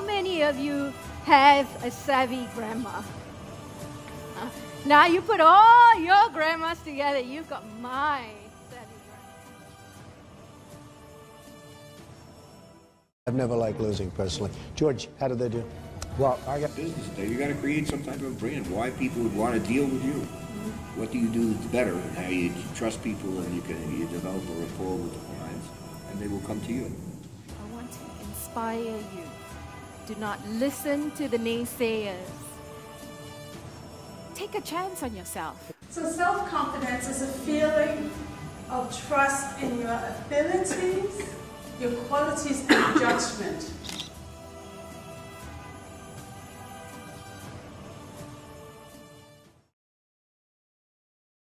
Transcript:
many of you have a savvy grandma? Uh, now you put all your grandmas together, you've got my savvy grandma. I've never liked losing personally. George, how did they do? Well, I got business day. You got to create some type of brand. Why people would want to deal with you? What do you do that's better? And how you trust people and you can you develop a rapport with the clients, and they will come to you. I want to inspire you. Do not listen to the naysayers. Take a chance on yourself. So self-confidence is a feeling of trust in your abilities, your qualities, and judgment.